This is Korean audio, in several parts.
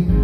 do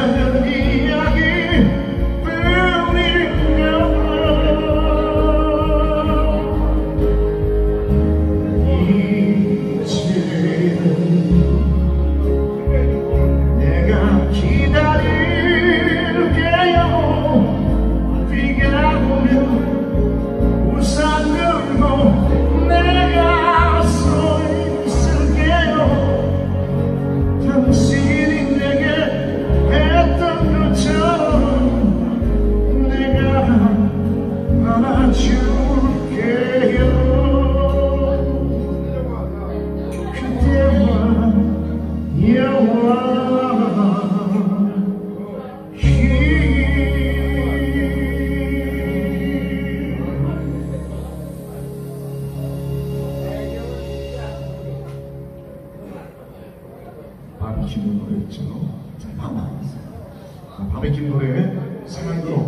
Aleluia. 지금 잘 남아있어요. 바베큐 노래 생각으로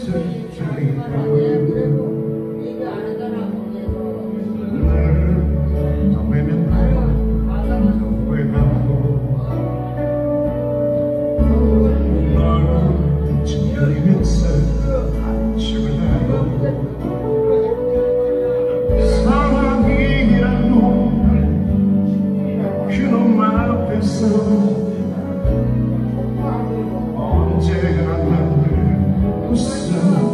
Sự trao. so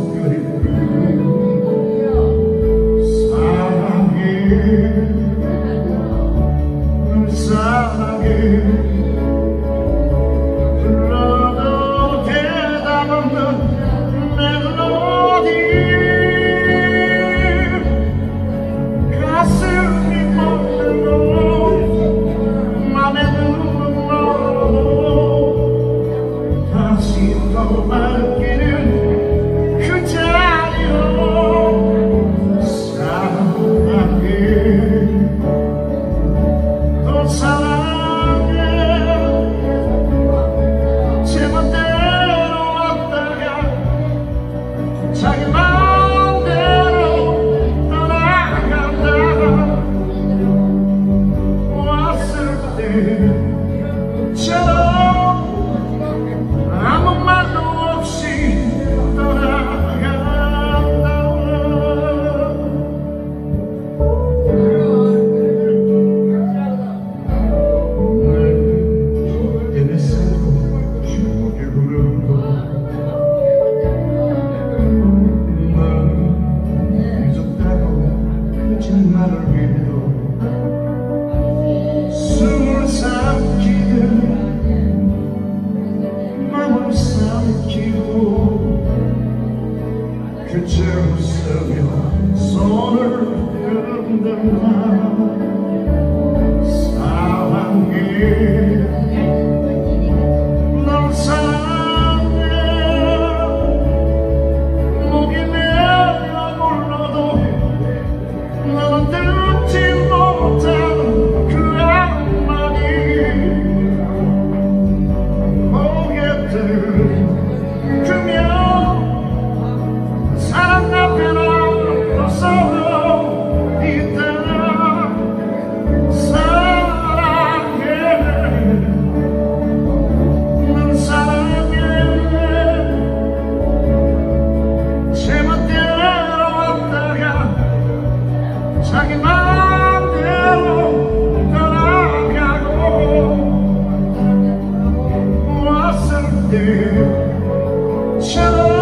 Shalom.